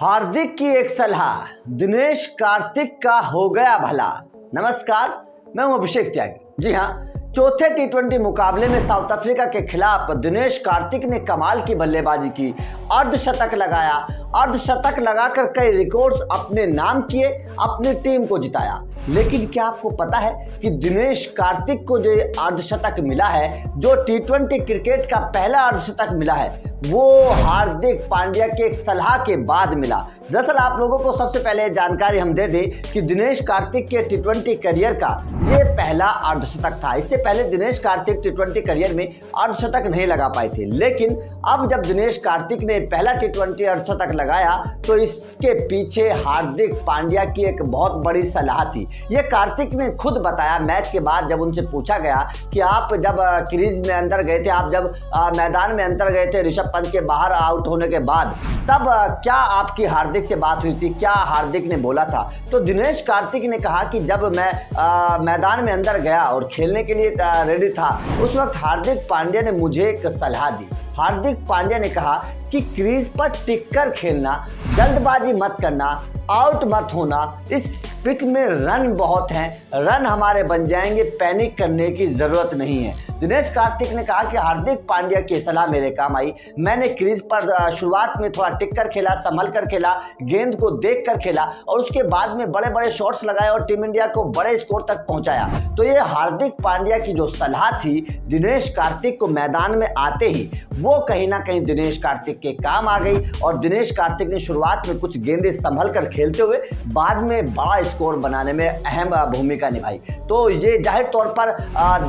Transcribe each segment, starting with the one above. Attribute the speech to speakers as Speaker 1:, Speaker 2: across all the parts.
Speaker 1: हार्दिक की एक सलाह, दिनेश कार्तिक का हो गया भला। नमस्कार, मैं हूँ अभिषेक त्यागी। जी हाँ चौथे टी ट्वेंटी मुकाबले में साउथ अफ्रीका के खिलाफ दिनेश कार्तिक ने कमाल की बल्लेबाजी की। अर्धशतक लगाया, अर्धशतक लगाकर कई रिकॉर्ड्स अपने नाम किए, अपनी टीम को जिताया। लेकिन क्या आपको पता है कि दिनेश कार्तिक को जो अर्धशतक मिला है, जो टी ट्वेंटी क्रिकेट का पहला अर्धशतक मिला है वो हार्दिक पांड्या के एक सलाह के बाद मिला। दरअसल आप लोगों को सबसे पहले जानकारी हम दे दें कि दिनेश कार्तिक के टी करियर का ये पहला अर्धशतक था। इससे पहले दिनेश कार्तिक टी करियर में अर्धशतक नहीं लगा पाए थे। लेकिन अब जब दिनेश कार्तिक ने पहला टी ट्वेंटी अर्धशतक लगाया तो इसके पीछे हार्दिक पांड्या की एक बहुत बड़ी सलाह थी। ये कार्तिक ने खुद बताया मैच के बाद जब उनसे पूछा गया कि आप जब क्रीज में अंदर गए थे आप जब मैदान में अंदर गए थे ऋषभ पंत के बाहर आउट होने के बाद तब क्या आपकी हार्दिक से बात हुई थी? क्या हार्दिक ने बोला था? तो दिनेश कार्तिक ने कहा कि जब मैं आ, मैदान में अंदर गया और खेलने के लिए रेडी था। उस वक्त हार्दिक पांड्या ने मुझे एक सलाह दी। हार्दिक पांड्या ने कहा कि क्रीज पर टिककर खेलना, जल्दबाजी मत करना आउट मत होना, इस पिच में रन बहुत हैं। रन हमारे बन जाएँगे पैनिक करने की ज़रूरत नहीं है। दिनेश कार्तिक ने कहा कि हार्दिक पांड्या की सलाह मेरे काम आई। मैंने क्रीज पर शुरुआत में थोड़ा टिक कर खेला संभल कर खेला, गेंद को देख कर खेला और उसके बाद में बड़े बड़े शॉट्स लगाए और टीम इंडिया को बड़े स्कोर तक पहुँचाया। तो ये हार्दिक पांड्या की जो सलाह थी, दिनेश कार्तिक को मैदान में आते ही, वो कहीं ना कहीं दिनेश कार्तिक के काम आ गई और दिनेश कार्तिक ने शुरुआत में कुछ गेंदे संभल कर खेलते हुए बाद में बड़ा स्कोर बनाने में अहम भूमिका निभाई। तो ये ज़ाहिर तौर पर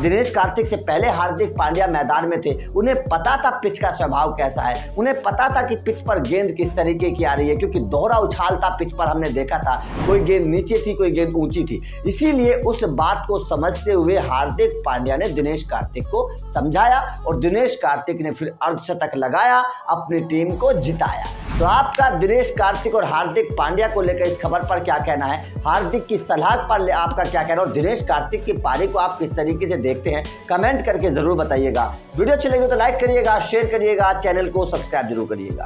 Speaker 1: दिनेश कार्तिक से पहले हार्दिक पांड्या मैदान में थे। उन्हें पता था पिच का स्वभाव कैसा है। उन्हें पता था कि पिच पर गेंद किस तरीके की आ रही है, क्योंकि दोहरा उछाल था, पिच पर हमने देखा था। कोई गेंद नीचे थी, कोई गेंद ऊँची थी। इसीलिए उस बात को समझते हुए हार्दिक पांड्या ने दिनेश कार्तिक को समझाया और दिनेश कार्तिक ने फिर अर्धशतक लगाया, अपनी टीम को जिताया। तो आपका दिनेश कार्तिक और हार्दिक पांड्या को लेकर इस खबर पर क्या कहना है? हार्दिक की सलाह पर आपका क्या कहना है? और दिनेश कार्तिक की पारी को आप किस तरीके से देखते हैं? कमेंट करके ज़रूर बताइएगा। वीडियो अच्छी लगी तो लाइक करिएगा, शेयर करिएगा, चैनल को सब्सक्राइब ज़रूर करिएगा।